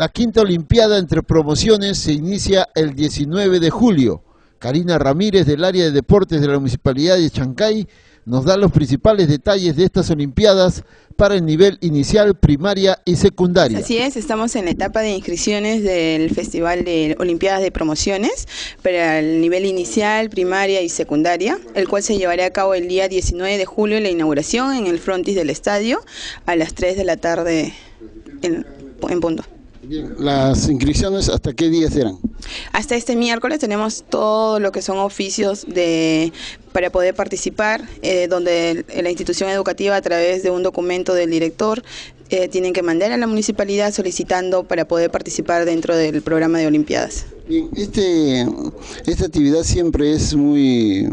La quinta Olimpiada entre promociones se inicia el 19 de julio. Karina Ramírez del área de deportes de la Municipalidad de Chancay nos da los principales detalles de estas Olimpiadas para el nivel inicial, primaria y secundaria. Así es, estamos en la etapa de inscripciones del Festival de Olimpiadas de Promociones para el nivel inicial, primaria y secundaria, el cual se llevará a cabo el día 19 de julio en la inauguración en el frontis del estadio a las 3 de la tarde en, en punto. Bien, ¿las inscripciones hasta qué días serán? Hasta este miércoles tenemos todo lo que son oficios de para poder participar, eh, donde la institución educativa a través de un documento del director eh, tienen que mandar a la municipalidad solicitando para poder participar dentro del programa de Olimpiadas. Bien, este, esta actividad siempre es muy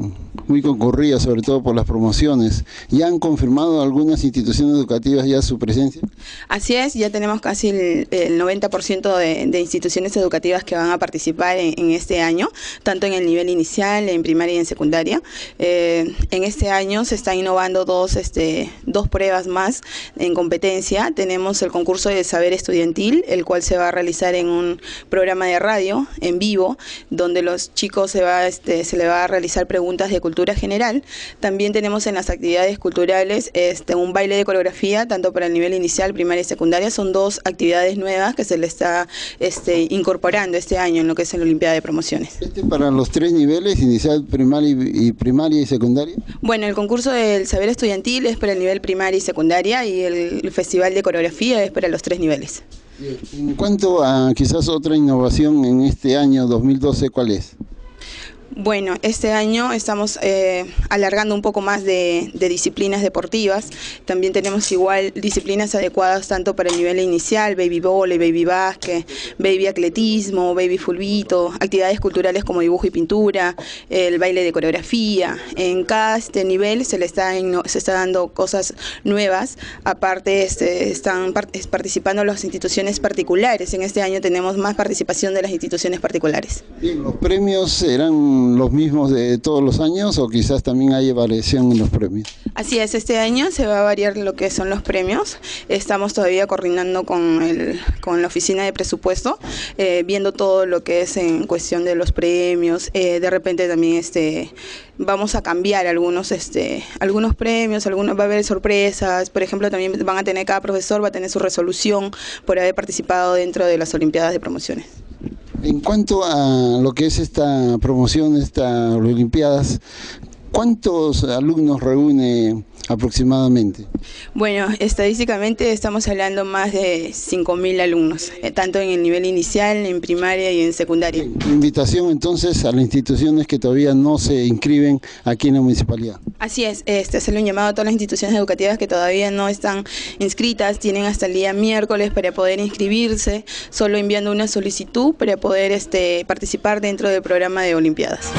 muy concurrida, sobre todo por las promociones. ¿Ya han confirmado algunas instituciones educativas ya su presencia? Así es, ya tenemos casi el, 90% de, instituciones educativas que van a participar en, este año, tanto en el nivel inicial, en primaria y en secundaria. Eh, en este año se están innovando dos, este, dos pruebas más en competencia. Tenemos el concurso de saber estudiantil, el cual se va a realizar en un programa de radio en vivo, donde los chicos se, va, este, se le va a realizar preguntas de cultura general. También tenemos en las actividades culturales este, un baile de coreografía, tanto para el nivel inicial, primaria y secundaria. Son dos actividades nuevas que se le está este, incorporando este año en lo que es la Olimpiada de Promociones. ¿Este para los tres niveles, inicial, primaria y, primaria y secundaria? Bueno, el concurso del saber estudiantil es para el nivel primaria y secundaria y el festival de coreografía es para los tres niveles. En cuanto a quizás otra innovación en este año 2012, ¿cuál es? Bueno, este año estamos eh, alargando un poco más de, disciplinas deportivas. También tenemos igual disciplinas adecuadas tanto para el nivel inicial, baby volley, baby básquet, baby atletismo, baby fulbito, actividades culturales como dibujo y pintura, el baile de coreografía. En cada este nivel se le está, se está dando cosas nuevas. Aparte este, están participando las instituciones particulares. En este año tenemos más participación de las instituciones particulares. Bien, los premios serán los mismos de todos los años o quizás también hay variación en los premios? Así es, este año se va a variar lo que son los premios. Estamos todavía coordinando con, el, con la oficina de presupuesto, eh, viendo todo lo que es en cuestión de los premios. Eh, de repente también este vamos a cambiar algunos este algunos premios, algunos va a haber sorpresas, por ejemplo, también van a tener cada profesor va a tener su resolución por haber participado dentro de las Olimpiadas de Promociones. En cuanto a lo que es esta promoción, estas Olimpiadas, ¿cuántos alumnos reúne aproximadamente? Bueno, estadísticamente estamos hablando más de 5.000 alumnos, eh, tanto en el nivel inicial, en primaria y en secundaria. Invitación entonces a las instituciones que todavía no se inscriben aquí en la municipalidad. Así es, este, hacerle un llamado a todas las instituciones educativas que todavía no están inscritas, tienen hasta el día miércoles para poder inscribirse, solo enviando una solicitud para poder este, participar dentro del programa de Olimpiadas.